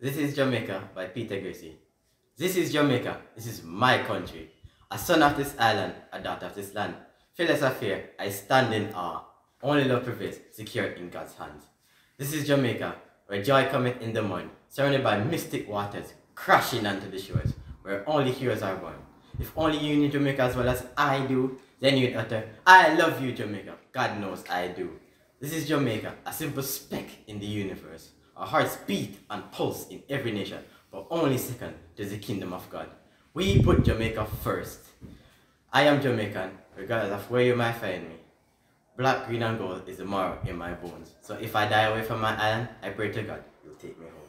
This is Jamaica by Peter Gracey. This is Jamaica. This is my country. A son of this island, a daughter of this land. Fearless of fear, I stand in awe. Only love prevails, secure in God's hands. This is Jamaica, where joy cometh in the morning, surrounded by mystic waters, crashing onto the shores, where only heroes are born. If only you knew Jamaica as well as I do, then you'd utter, I love you, Jamaica. God knows I do. This is Jamaica, a simple speck in the universe. Our hearts beat and pulse in every nation, but only second to the kingdom of God. We put Jamaica first. I am Jamaican, regardless of where you might find me. Black, green, and gold is the marrow in my bones. So if I die away from my island, I pray to God, you'll take me home.